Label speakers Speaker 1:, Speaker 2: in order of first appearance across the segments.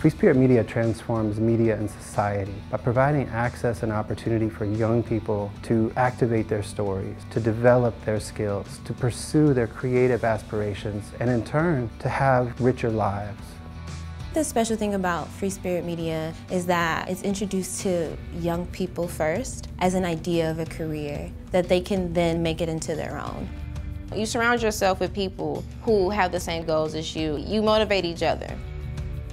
Speaker 1: Free Spirit Media transforms media and society by providing access and opportunity for young people to activate their stories, to develop their skills, to pursue their creative aspirations, and in turn, to have richer lives.
Speaker 2: The special thing about Free Spirit Media is that it's introduced to young people first as an idea of a career that they can then make it into their own.
Speaker 3: You surround yourself with people who have the same goals as you. You motivate each other.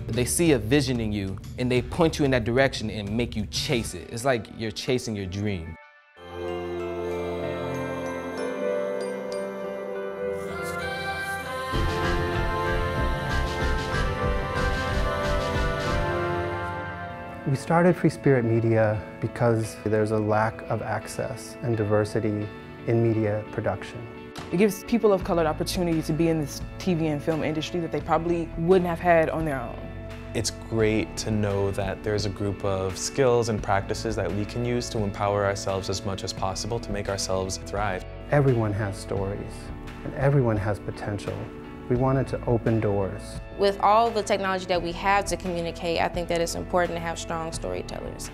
Speaker 4: They see a vision in you and they point you in that direction and make you chase it. It's like you're chasing your dream.
Speaker 1: We started Free Spirit Media because there's a lack of access and diversity in media production.
Speaker 5: It gives people of color the opportunity to be in this TV and film industry that they probably wouldn't have had on their own.
Speaker 6: It's great to know that there's a group of skills and practices that we can use to empower ourselves as much as possible to make ourselves thrive.
Speaker 1: Everyone has stories, and everyone has potential. We wanted to open doors.
Speaker 3: With all the technology that we have to communicate, I think that it's important to have strong storytellers.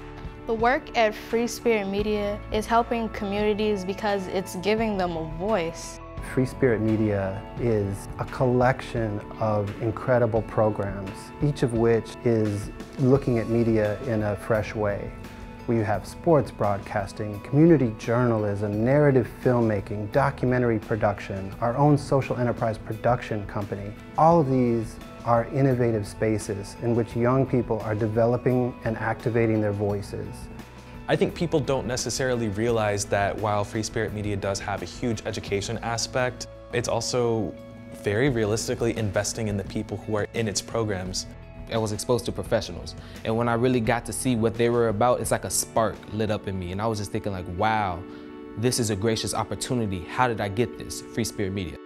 Speaker 7: The work at Free Spirit Media is helping communities because it's giving them a voice.
Speaker 1: Free Spirit Media is a collection of incredible programs, each of which is looking at media in a fresh way. We have sports broadcasting, community journalism, narrative filmmaking, documentary production, our own social enterprise production company. All of these are innovative spaces in which young people are developing and activating their voices.
Speaker 6: I think people don't necessarily realize that while Free Spirit Media does have a huge education aspect, it's also very realistically investing in the people who are in its programs.
Speaker 4: I was exposed to professionals. And when I really got to see what they were about, it's like a spark lit up in me. And I was just thinking like, wow, this is a gracious opportunity. How did I get this? Free Spirit Media.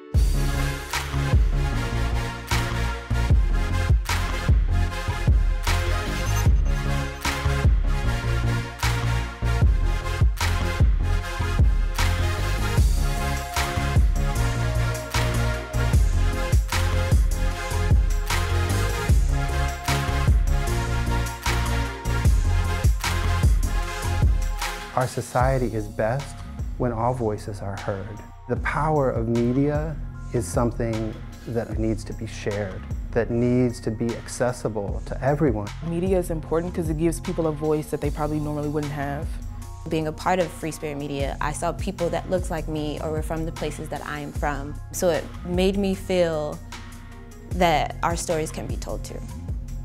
Speaker 1: Our society is best when all voices are heard. The power of media is something that needs to be shared, that needs to be accessible to everyone.
Speaker 5: Media is important because it gives people a voice that they probably normally wouldn't have.
Speaker 2: Being a part of Free Spirit Media, I saw people that looked like me or were from the places that I am from. So it made me feel that our stories can be told too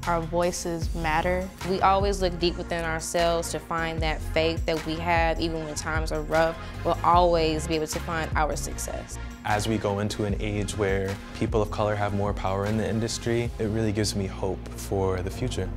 Speaker 7: our voices matter.
Speaker 3: We always look deep within ourselves to find that faith that we have even when times are rough. We'll always be able to find our success.
Speaker 6: As we go into an age where people of color have more power in the industry, it really gives me hope for the future.